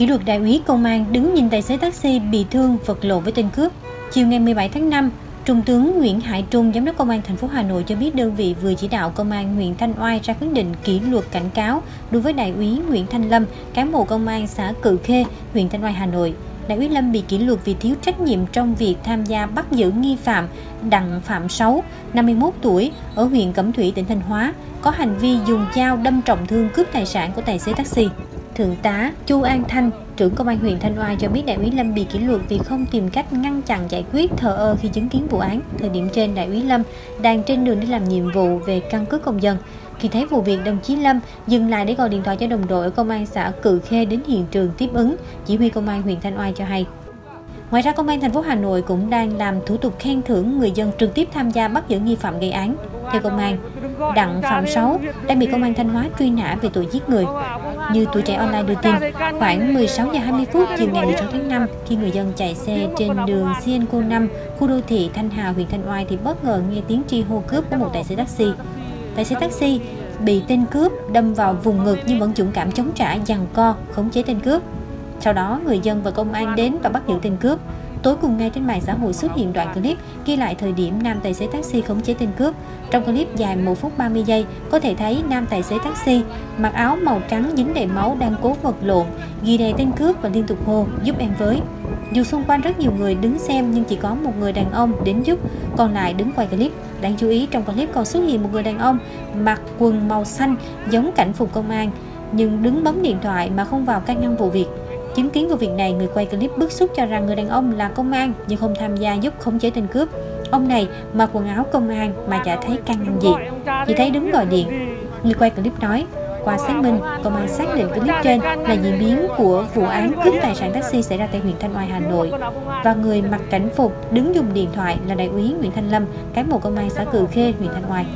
Kỷ luật đại úy công an đứng nhìn tài xế taxi bị thương vật lộn với tên cướp. Chiều ngày 17 tháng 5, Trung tướng Nguyễn Hải Trung, Giám đốc Công an thành phố Hà Nội cho biết đơn vị vừa chỉ đạo Công an huyện Thanh Oai ra quyết định kỷ luật cảnh cáo đối với đại úy Nguyễn Thanh Lâm, cán bộ công an xã Cự Khê, huyện Thanh Oai, Hà Nội. Đại úy Lâm bị kỷ luật vì thiếu trách nhiệm trong việc tham gia bắt giữ nghi phạm Đặng Phạm Sáu, 51 tuổi, ở huyện Cẩm Thủy, tỉnh Thanh Hóa, có hành vi dùng dao đâm trọng thương cướp tài sản của tài xế taxi. Thượng tá Chu An Thanh, trưởng công an huyện Thanh Oai cho biết đại úy Lâm bị kỷ luật vì không tìm cách ngăn chặn giải quyết thờ ơ khi chứng kiến vụ án. Thời điểm trên, đại úy Lâm đang trên đường đi làm nhiệm vụ về căn cước công dân. Khi thấy vụ việc, đồng chí Lâm dừng lại để gọi điện thoại cho đồng đội ở công an xã Cự Khê đến hiện trường tiếp ứng. Chỉ huy công an huyện Thanh Oai cho hay. Ngoài ra, công an thành phố Hà Nội cũng đang làm thủ tục khen thưởng người dân trực tiếp tham gia bắt giữ nghi phạm gây án. Theo công an, Đặng Phạm Sáu đang bị công an Thanh Hóa truy nã về tội giết người. Như tuổi trẻ online đưa tin, khoảng 16 giờ 20 phút chiều ngày 16 tháng 5, khi người dân chạy xe trên đường Sienco 5, khu đô thị Thanh Hà, huyện Thanh Oai thì bất ngờ nghe tiếng tri hô cướp của một tài xế taxi. Tài xế taxi bị tên cướp đâm vào vùng ngực nhưng vẫn dũng cảm chống trả giằng co khống chế tên cướp. Sau đó, người dân và công an đến và bắt giữ tên cướp. Tối cùng ngày trên mạng xã hội xuất hiện đoạn clip ghi lại thời điểm nam tài xế taxi khống chế tên cướp. Trong clip dài 1 phút 30 giây, có thể thấy nam tài xế taxi mặc áo màu trắng dính đầy máu đang cố vật lộn, ghi đè tên cướp và liên tục hô giúp em với. Dù xung quanh rất nhiều người đứng xem nhưng chỉ có một người đàn ông đến giúp, còn lại đứng quay clip. Đáng chú ý trong clip còn xuất hiện một người đàn ông mặc quần màu xanh giống cảnh phục công an nhưng đứng bấm điện thoại mà không vào can ngăn vụ việc. Chứng kiến vụ việc này, người quay clip bức xúc cho rằng người đàn ông là công an nhưng không tham gia giúp khống chế tên cướp. Ông này mặc quần áo công an mà chả thấy căng ngăn gì, chỉ thấy đứng gọi điện. Người quay clip nói, qua xác minh, công an xác định clip trên là diễn biến của vụ án cướp tài sản taxi xảy ra tại huyện Thanh Oai, Hà Nội. Và người mặc cảnh phục đứng dùng điện thoại là đại úy Nguyễn Thanh Lâm, cán bộ công an xã cửu Khê, huyện Thanh Oai.